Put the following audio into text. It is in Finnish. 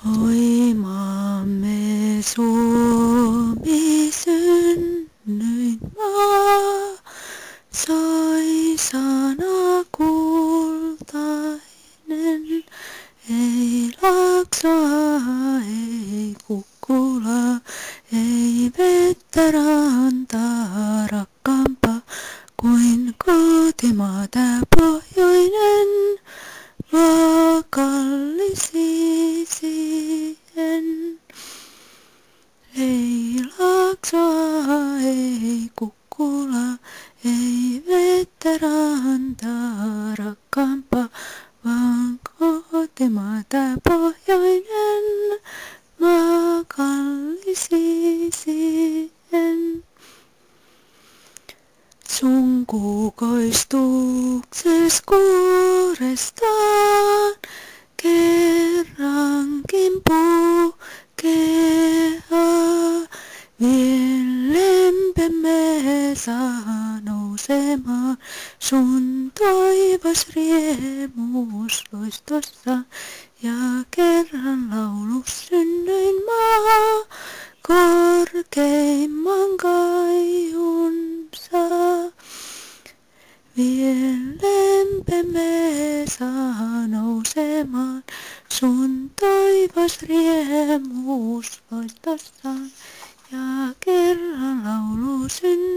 Oi maamme Suomi synnyin maa, sai sana kultainen, ei Laaksoa, ei Kukkulaa, ei vettä rantaa rakkaampaa kuin kotimaa tää pohjoinen. maa ei vettä rantaa rakkaampaa, vaan kotimaa tää pohjoinen maa kallis isien. Sun kukoistukses kuorestaan kerrankin puhkeaa. Viel lempemme saa nousemaan sun toivos riemus loistossa ja kerran laulus synnyin maa korkeimman kaihunsa. Viel lempemme saa nousemaan sun toivos riemus loistossaan ja kerran laulu synnyin